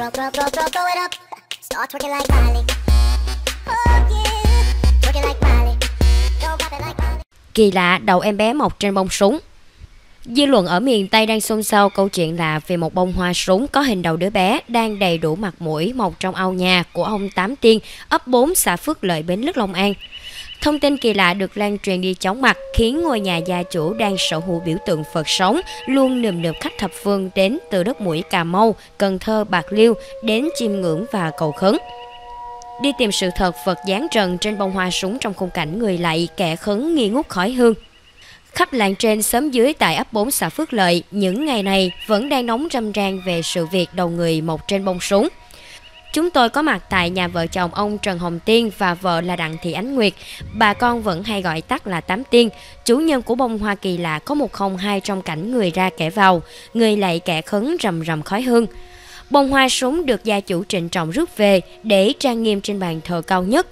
Throw, throw, throw, throw, throw it up. Start twerking like Miley. Oh yeah. Twerking like Miley. Don't pop it like Miley. Kỳ lạ đầu em bé mọc trên bông súng. Dư luận ở miền Tây đang xôn xao câu chuyện là về một bông hoa súng có hình đầu đứa bé đang đầy đủ mặt mũi mọc trong ao nhà của ông Tám Tiên, ấp 4 xã Phước Lợi, Bến Lức, Long An. Thông tin kỳ lạ được lan truyền đi chóng mặt khiến ngôi nhà gia chủ đang sở hữu biểu tượng Phật sống luôn nườm nượp khách thập phương đến từ đất mũi Cà Mau, Cần Thơ, Bạc Liêu đến chiêm ngưỡng và cầu khấn. Đi tìm sự thật Phật dán trần trên bông hoa súng trong khung cảnh người lạy kẻ khấn nghi ngút khói hương. Khắp làng trên xóm dưới tại ấp 4 xã Phước Lợi, những ngày này vẫn đang nóng râm ran về sự việc đầu người mọc trên bông súng. Chúng tôi có mặt tại nhà vợ chồng ông Trần Hồng Tiên và vợ là Đặng Thị Ánh Nguyệt. Bà con vẫn hay gọi tắt là Tám Tiên. Chủ nhân của bông hoa kỳ lạ có một không hai trong cảnh người ra kẻ vào, người lại kẻ khấn rầm rầm khói hương. Bông hoa súng được gia chủ trịnh trọng rước về để trang nghiêm trên bàn thờ cao nhất.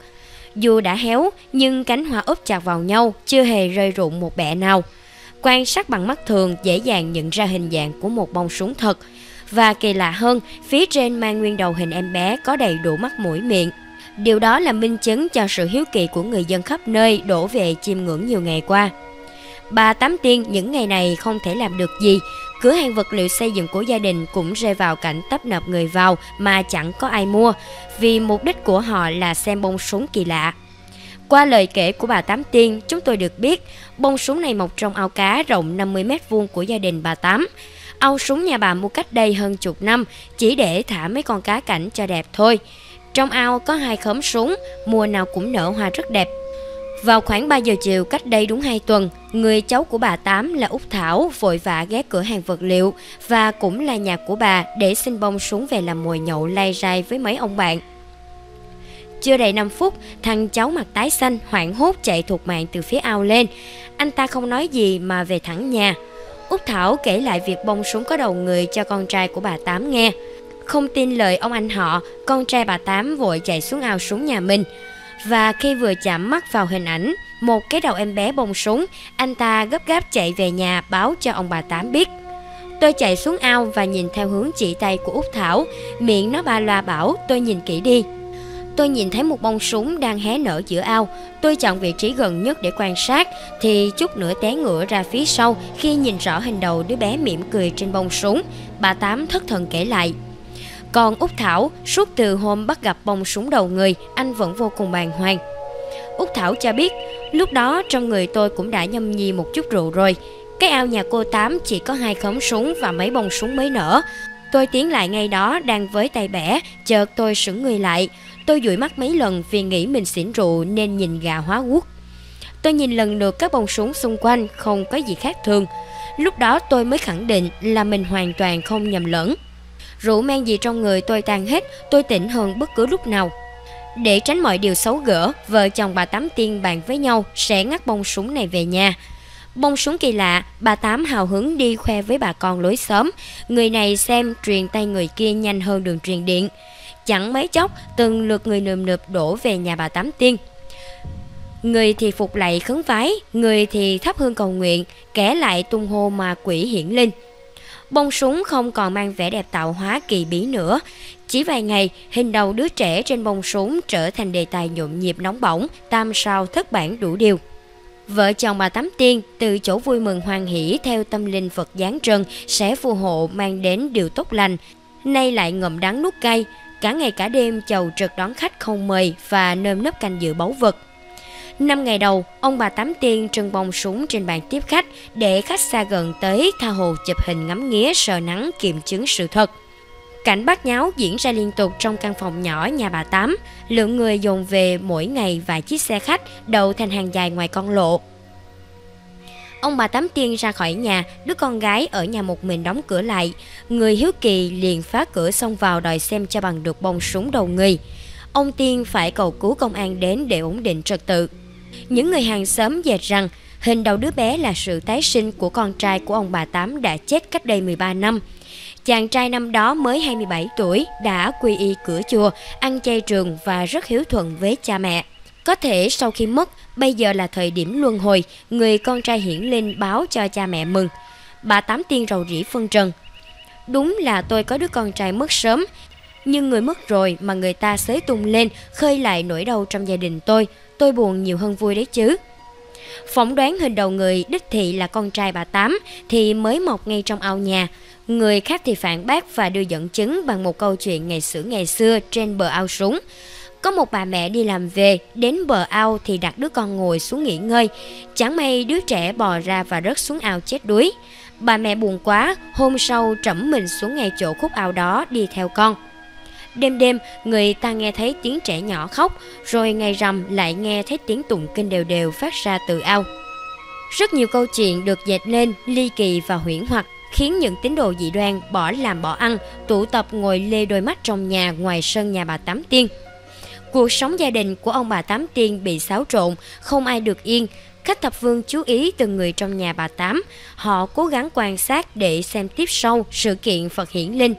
Dù đã héo, nhưng cánh hoa úp chặt vào nhau, chưa hề rơi rụng một bẹ nào. Quan sát bằng mắt thường dễ dàng nhận ra hình dạng của một bông súng thật. Và kỳ lạ hơn, phía trên mang nguyên đầu hình em bé có đầy đủ mắt mũi miệng. Điều đó là minh chứng cho sự hiếu kỳ của người dân khắp nơi đổ về chiêm ngưỡng nhiều ngày qua. Bà Tám Tiên những ngày này không thể làm được gì, cửa hàng vật liệu xây dựng của gia đình cũng rơi vào cảnh tấp nập người vào mà chẳng có ai mua, vì mục đích của họ là xem bông súng kỳ lạ. Qua lời kể của bà Tám Tiên, chúng tôi được biết bông súng này mọc trong ao cá rộng 50 mét vuông của gia đình bà Tám. Ao súng nhà bà mua cách đây hơn chục năm, chỉ để thả mấy con cá cảnh cho đẹp thôi. Trong ao có hai khóm súng, mùa nào cũng nở hoa rất đẹp. Vào khoảng 3 giờ chiều cách đây đúng 2 tuần, người cháu của bà Tám là Út Thảo vội vã ghé cửa hàng vật liệu và cũng là nhà của bà để xin bông súng về làm mồi nhậu lay rai với mấy ông bạn. Chưa đầy 5 phút, thằng cháu mặt tái xanh hoảng hốt chạy thuộc mạng từ phía ao lên. Anh ta không nói gì mà về thẳng nhà. Út Thảo kể lại việc bông súng có đầu người cho con trai của bà Tám nghe. Không tin lời ông anh họ, con trai bà Tám vội chạy xuống ao súng nhà mình. Và khi vừa chạm mắt vào hình ảnh, một cái đầu em bé bông súng, anh ta gấp gáp chạy về nhà báo cho ông bà Tám biết. Tôi chạy xuống ao và nhìn theo hướng chỉ tay của Út Thảo, miệng nó ba loa bảo tôi nhìn kỹ đi. Tôi nhìn thấy một bông súng đang hé nở giữa ao. Tôi chọn vị trí gần nhất để quan sát, thì chút nữa té ngựa ra phía sau khi nhìn rõ hình đầu đứa bé mỉm cười trên bông súng. Bà Tám thất thần kể lại. Còn Út Thảo, suốt từ hôm bắt gặp bông súng đầu người, anh vẫn vô cùng bàng hoàng. Út Thảo cho biết, lúc đó trong người tôi cũng đã nhâm nhi một chút rượu rồi. Cái ao nhà cô Tám chỉ có hai khóm súng và mấy bông súng mới nở. Tôi tiến lại ngay đó đang với tay bẻ, chợt tôi sững người lại. Tôi dụi mắt mấy lần vì nghĩ mình xỉn rượu nên nhìn gà hóa quốc. Tôi nhìn lần lượt các bông súng xung quanh không có gì khác thường. Lúc đó tôi mới khẳng định là mình hoàn toàn không nhầm lẫn. Rượu men gì trong người tôi tan hết, tôi tỉnh hơn bất cứ lúc nào. Để tránh mọi điều xấu gỡ, vợ chồng bà Tám Tiên bàn với nhau sẽ ngắt bông súng này về nhà. Bông súng kỳ lạ, bà Tám hào hứng đi khoe với bà con lối xóm. Người này xem truyền tay người kia nhanh hơn đường truyền điện. Chẳng mấy chốc, từng lượt người nườm nượp đổ về nhà bà Tám Tiên. Người thì phục lạy khấn vái, người thì thắp hương cầu nguyện, kẻ lại tung hô mà quỷ hiển linh. Bông súng không còn mang vẻ đẹp tạo hóa kỳ bí nữa. Chỉ vài ngày, hình đầu đứa trẻ trên bông súng trở thành đề tài nhộn nhịp nóng bỏng, tam sao thất bản đủ điều. Vợ chồng bà Tám Tiên từ chỗ vui mừng hoan hỷ theo tâm linh Phật giáng trần sẽ phù hộ mang đến điều tốt lành. Nay lại ngậm đắng nuốt cay, cả ngày cả đêm chầu trực đón khách không mời và nơm nấp canh dự báu vật. Năm ngày đầu, ông bà Tám Tiên trưng bông súng trên bàn tiếp khách để khách xa gần tới tha hồ chụp hình ngắm nghía sờ nắng kiểm chứng sự thật. Cảnh bát nháo diễn ra liên tục trong căn phòng nhỏ nhà bà Tám. Lượng người dồn về mỗi ngày vài chiếc xe khách đậu thành hàng dài ngoài con lộ. Ông bà Tám Tiên ra khỏi nhà, đứa con gái ở nhà một mình đóng cửa lại. Người hiếu kỳ liền phá cửa xông vào đòi xem cho bằng được bông súng đầu người. Ông Tiên phải cầu cứu công an đến để ổn định trật tự. Những người hàng xóm dệt rằng hình đầu đứa bé là sự tái sinh của con trai của ông bà Tám đã chết cách đây 13 năm. Chàng trai năm đó mới 27 tuổi đã quy y cửa chùa, ăn chay trường và rất hiếu thuận với cha mẹ. Có thể sau khi mất, bây giờ là thời điểm luân hồi, người con trai hiển linh báo cho cha mẹ mừng. Bà Tám Tiên rầu rĩ phân trần. Đúng là tôi có đứa con trai mất sớm, Nhưng người mất rồi mà người ta xới tung lên, khơi lại nỗi đau trong gia đình tôi. Tôi buồn nhiều hơn vui đấy chứ. Phỏng đoán hình đầu người đích thị là con trai bà Tám thì mới mọc ngay trong ao nhà. Người khác thì phản bác và đưa dẫn chứng bằng một câu chuyện ngày xưa ngày xưa trên bờ ao súng. Có một bà mẹ đi làm về, đến bờ ao thì đặt đứa con ngồi xuống nghỉ ngơi. Chẳng may đứa trẻ bò ra và rớt xuống ao chết đuối. Bà mẹ buồn quá, hôm sau trẫm mình xuống ngay chỗ khúc ao đó đi theo con. Đêm đêm, người ta nghe thấy tiếng trẻ nhỏ khóc, rồi ngày rằm lại nghe thấy tiếng tụng kinh đều đều phát ra từ ao. Rất nhiều câu chuyện được dệt lên ly kỳ và huyễn hoặc khiến những tín đồ dị đoan bỏ làm bỏ ăn, tụ tập ngồi lê đôi mắt trong nhà ngoài sân nhà bà Tám Tiên. Cuộc sống gia đình của ông bà Tám Tiên bị xáo trộn, không ai được yên. Khách thập phương chú ý từng người trong nhà bà Tám. Họ cố gắng quan sát để xem tiếp sau sự kiện Phật hiển linh.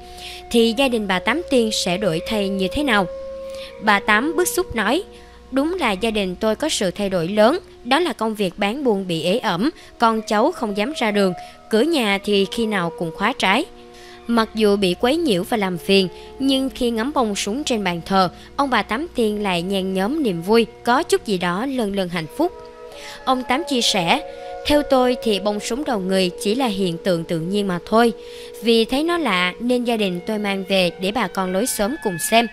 Thì gia đình bà Tám Tiên sẽ đổi thay như thế nào? Bà Tám bức xúc nói, Đúng là gia đình tôi có sự thay đổi lớn, đó là công việc bán buôn bị ế ẩm, con cháu không dám ra đường, cửa nhà thì khi nào cũng khóa trái. Mặc dù bị quấy nhiễu và làm phiền, nhưng khi ngắm bông súng trên bàn thờ, ông bà Tám Tiên lại nhen nhóm niềm vui, có chút gì đó lần lần hạnh phúc. Ông Tám chia sẻ, theo tôi thì bông súng đầu người chỉ là hiện tượng tự nhiên mà thôi. Vì thấy nó lạ nên gia đình tôi mang về để bà con lối sớm cùng xem.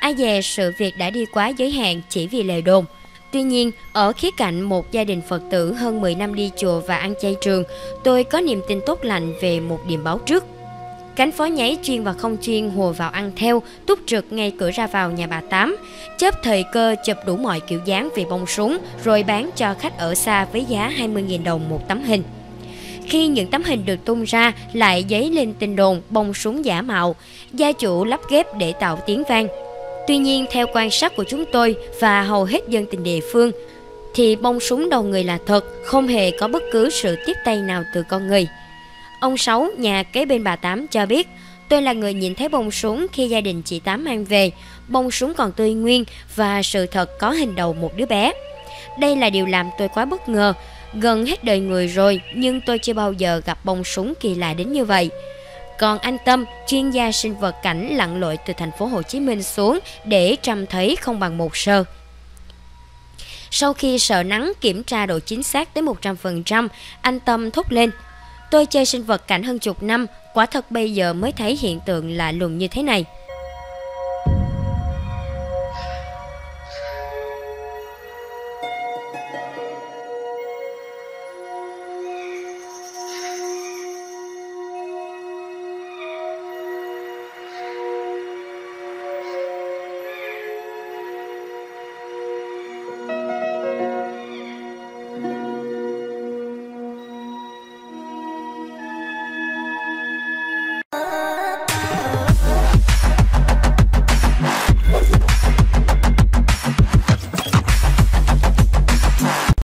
Ai dè sự việc đã đi quá giới hạn chỉ vì lời đồn. Tuy nhiên, ở khía cạnh một gia đình Phật tử hơn 10 năm đi chùa và ăn chay trường, tôi có niềm tin tốt lành về một điểm báo trước. Cánh phó nháy chuyên và không chuyên hùa vào ăn theo, túc trực ngay cửa ra vào nhà bà Tám. Chớp thời cơ chụp đủ mọi kiểu dáng về bông súng, rồi bán cho khách ở xa với giá 20.000 đồng một tấm hình. Khi những tấm hình được tung ra, lại dấy lên tin đồn bông súng giả mạo, gia chủ lắp ghép để tạo tiếng vang. Tuy nhiên, theo quan sát của chúng tôi và hầu hết dân tình địa phương, thì bông súng đầu người là thật, không hề có bất cứ sự tiếp tay nào từ con người. Ông Sáu, nhà kế bên bà Tám cho biết, tôi là người nhìn thấy bông súng khi gia đình chị Tám mang về. Bông súng còn tươi nguyên và sự thật có hình đầu một đứa bé. Đây là điều làm tôi quá bất ngờ. Gần hết đời người rồi nhưng tôi chưa bao giờ gặp bông súng kỳ lạ đến như vậy. Còn anh Tâm, chuyên gia sinh vật cảnh lặn lội từ thành phố Hồ Chí Minh xuống để trầm thấy không bằng một sơ. Sau khi sợ nắng kiểm tra độ chính xác tới 100%, anh Tâm thốt lên – Tôi chơi sinh vật cảnh hơn chục năm, quả thật bây giờ mới thấy hiện tượng lạ lùng như thế này.